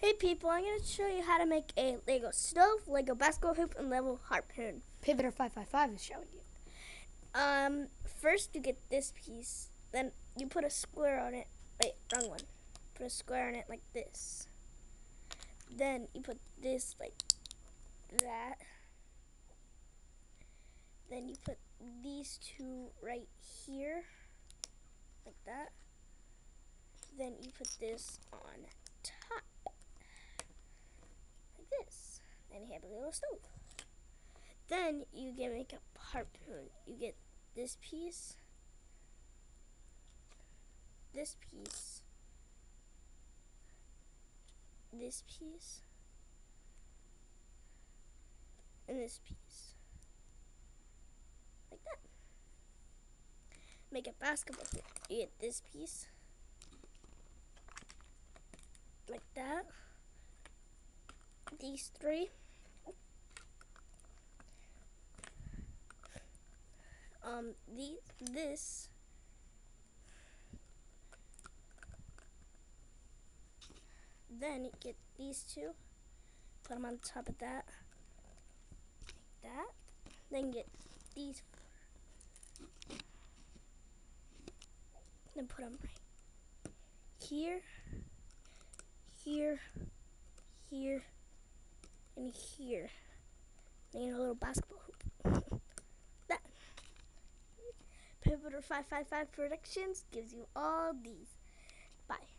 Hey people, I'm going to show you how to make a Lego stove, Lego basketball hoop, and Lego harpoon. Pivoter 555 is showing you. Um, first you get this piece, then you put a square on it. Wait, wrong one. Put a square on it like this. Then you put this like that. Then you put these two right here, like that. Then you put this on top this. Then you have a little stove. Then you get make a harpoon. Uh, you get this piece, this piece, this piece, and this piece. Like that. Make a basketball hoop. You get this piece. Like that these three. Um, these, this. Then get these two, put them on top of that, like that. Then get these, then put them right here, here, here, and here. Making a little basketball hoop. Pivoter555 predictions gives you all these. Bye.